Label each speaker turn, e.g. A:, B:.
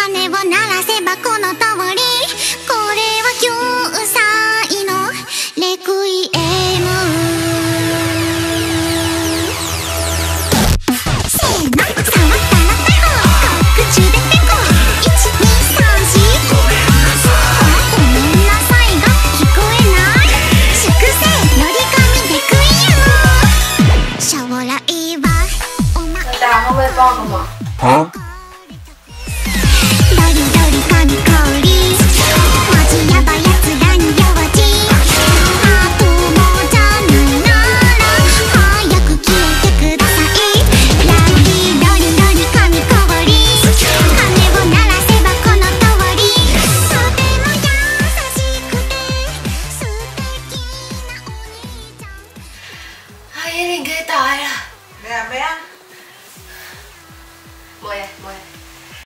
A: 鐘を鳴らせばこの通り。これは9歳の。レクイエム。せーの。触ったらでペコ1234ごめんなさいが聞こえない。粛清より紙でクイ将来はお前
B: 大家会不会抱一定给到呀！
C: 没啊没啊！
B: 我呀我呀。